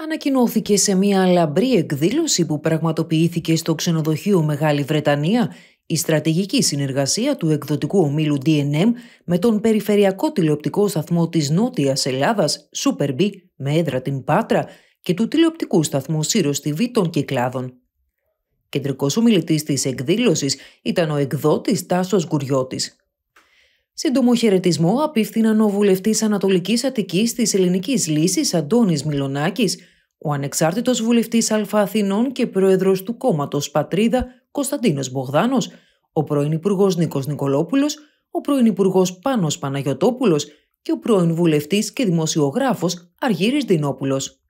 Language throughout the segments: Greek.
ανακοινώθηκε σε μια λαμπρή εκδήλωση που πραγματοποιήθηκε στο ξενοδοχείο Μεγάλη Βρετανία η στρατηγική συνεργασία του εκδοτικού ομίλου DNM με τον περιφερειακό τηλεοπτικό σταθμό της Νότιας Ελλάδας, Super με έδρα την Πάτρα και του τηλεοπτικού σταθμού Σύρος TV των Κυκλάδων. Κεντρικός ομιλητής της εκδήλωσης ήταν ο εκδότης Τάσος Γκουριώτης. Σύντομο χαιρετισμό απίφθηναν ο βουλευτής Ανατολικής Αττικής της Ελληνικής Λύσης Αντώνης Μιλονάκη, ο ανεξάρτητος βουλευτής Α Αθηνών και πρόεδρος του κόμματος Πατρίδα Κωνσταντίνος Μπογδάνος, ο πρώην Υπουργός Νίκος Νικολόπουλος, ο πρώην Υπουργός Πάνος Παναγιοτόπουλος και ο πρώην βουλευτής και δημοσιογράφος Αργύρης Δινόπουλος.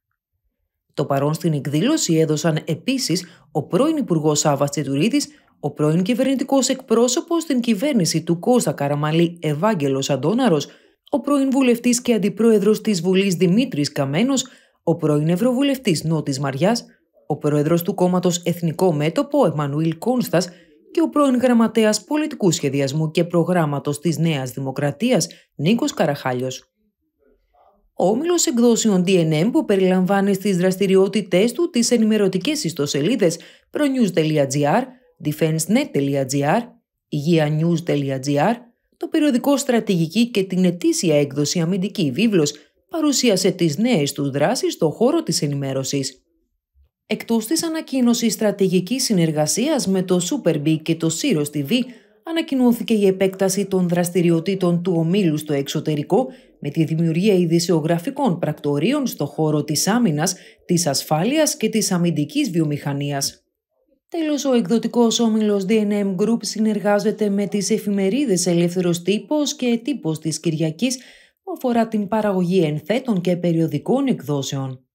Το παρόν στην εκδήλωση έδωσαν επίσης ο πρώην Υπουργός Σάβα Τσετουρίδη, ο πρώην κυβερνητικός εκπρόσωπος στην κυβέρνηση του Κώστα Καραμαλή Ευάγγελος Αντώναρος, ο πρώην βουλευτής και αντιπρόεδρος της Βουλής Δημήτρης Καμένος, ο πρώην Ευρωβουλευτής Νότης Μαριάς, ο πρόεδρος του κόμματος Εθνικό Μέτωπο Εμμανουήλ Κόνστας και ο πρώην γραμματέας πολιτικού σχεδιασμού και προγράμματος της Νέας Δημοκρατίας Νίκος Καραχάλιος. Ο όμιλος εκδόσεων DNM που περιλαμβάνει στις δραστηριότητές του τις ενημερωτικές ιστοσελίδες pronews.gr, defensenet.gr, υγειanews.gr, το περιοδικό στρατηγική και την ετήσια έκδοση αμυντική βίβλος παρουσίασε τις νέες τους δράσεις στο χώρο της ενημέρωσης. Εκτός της ανακοίνωσης στρατηγικής συνεργασίας με το Super και το Siros TV, ανακοινώθηκε η επέκταση των δραστηριοτήτων του ομίλου στο εξωτερικό με τη δημιουργία ειδησιογραφικών πρακτορείων στο χώρο της άμυνας, της ασφάλειας και της αμυντικής βιομηχανίας. Τέλος, ο εκδοτικός όμιλος DNM Group συνεργάζεται με τις εφημερίδες Ελεύθερος Τύπος και Τύπος της Κυριακής που αφορά την παραγωγή ενθέτων και περιοδικών εκδόσεων.